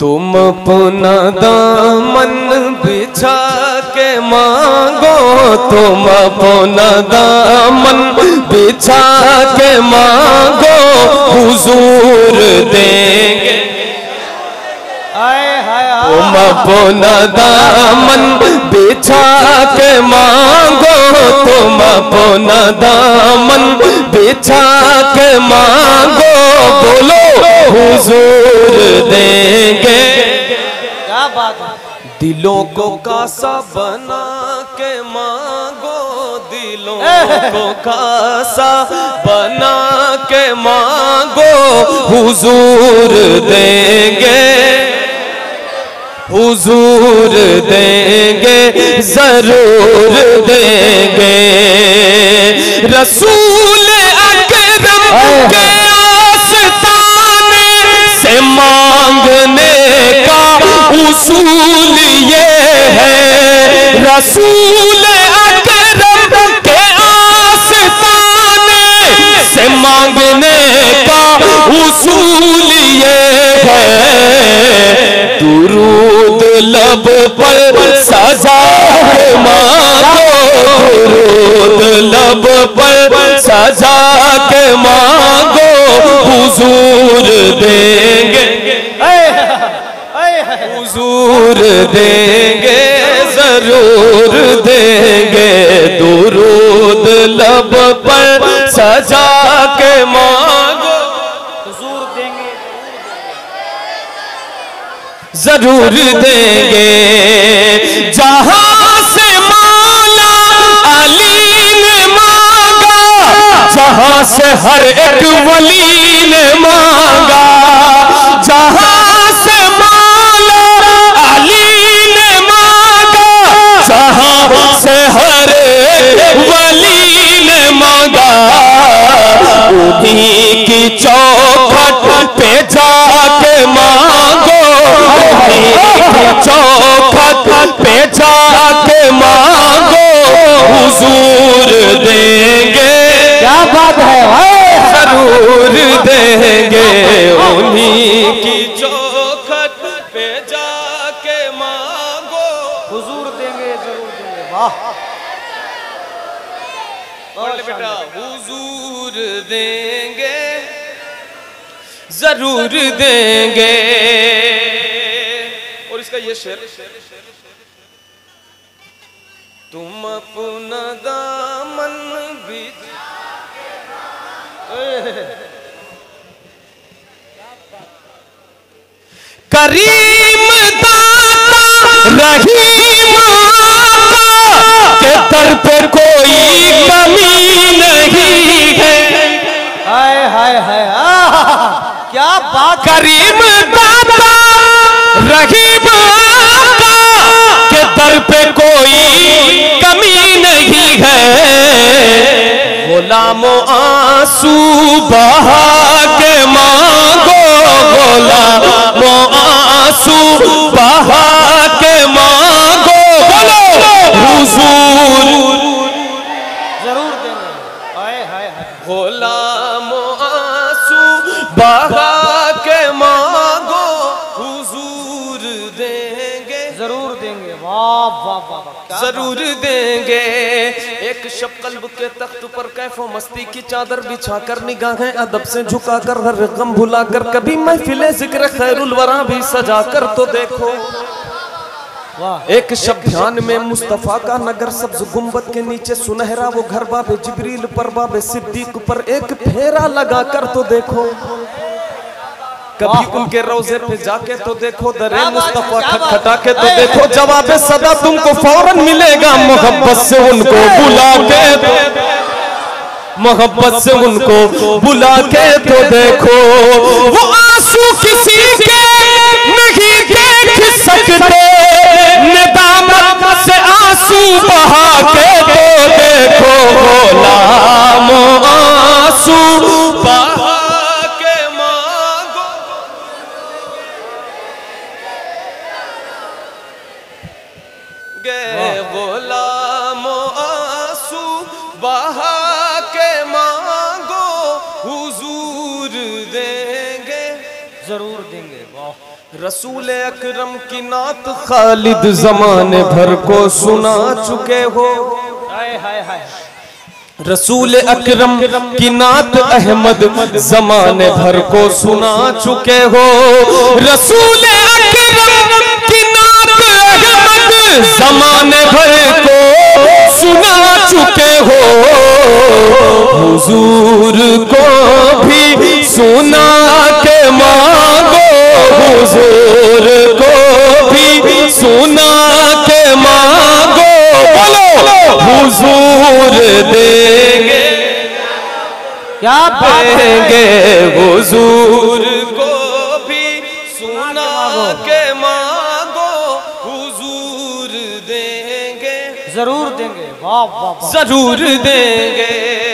तुम अपना दामन बिछा के मांगो तुम अपना दामन बिछा के मांगो हुजूर देंगे। तुम अपना दामन बिछा के मांगो तुम अपना दामन बिछा के मांगो। हुजूर देंगे। क्या बात है? दिलों को कासा बना के मांगो दिलों को कासा बना के मांगो। हुजूर देंगे। हुजूर देंगे ज़रूर देंगे। रसूल रसूल अकरम के आस्ताने से मांगने का उसूल ये है। दुरूद लब पर सजा मांगो। दुरूद लब पर सजा के मांगो। हुजूर देंगे। हुजूर देंगे। ज़रूर देंगे दुरूद लब पर सजा के मांग। हुजूर देंगे ज़रूर देंगे। जहाँ से मौला अली ने मांगा जहाँ से हर एक वली ने मांगा उन्हीं की चौखट पे जाके मांगो। चौखट पे जाके मांगो। हुजूर देंगे। क्या बात है ज़रूर देंगे उन्हीं की चौखट पे जाके मांगो। हुजूर देंगे ज़रूर देंगे। वाह। बोल बेटा हुजूर देंगे ज़रूर देंगे। और इसका ये शेर तुम अपना दामन भी करीम दाता रहीम दर पे कोई कमी नहीं है। हाय हाय हाय। क्या बात करीम दाता रहीम आका के दर पे कोई कमी नहीं है। गुलामो आँसू बहा के मांगो गुलामो बहा के मांगो हुजूर देंगे। ज़रूर देंगे। वाह वाह वाह ज़रूर देंगे। एक शब कल्ब के तख्त पर कैफो मस्ती की चादर बिछा कर निगाहें अदब से झुका कर हर गम भुलाकर कभी महफिले ज़िक्र खैरुल वरा भी सजा कर तो देखो। एक शब ध्यान में मुस्तफ़ा का नगर सब्ज गुंबद के नीचे सुनहरा वो घर बाबे जिब्रील पर बाबे सिद्दीक पर एक फेरा लगाकर तो देखो। कभी उनके रोज़े पे जाके तो देखो दरे मुस्तफ़ा खटखटा के तो देखो जवाब सदा तुमको फ़ौरन मिलेगा। मोहब्बत से उनको बुला के तो मोहब्बत से उनको बुला के तो देखो। वो आँसू किसी आँसू के तो देखो गुलाम आँसू बहा के गे गुलाम आँसू के मांगो, हुजूर देंगे। ज़रूर देंगे, वाह। रसूल अकरम की नात खालिद जमाने भर को सुना चुके हो। रसूल अकरम की नात अहमद जमाने भर को सुना चुके हो। रसूल अकरम की नात अहमद जमाने भर को सुना चुके हो। हुजूर को भी सुना के मांगो हुजूर को भी सुना के मांगो। बोलो हुजूर देंगे। क्या देंगे हुजूर को भी सुना के मांगो। हुजूर देंगे। ज़रूर देंगे। वाह वाह। ज़रूर देंगे।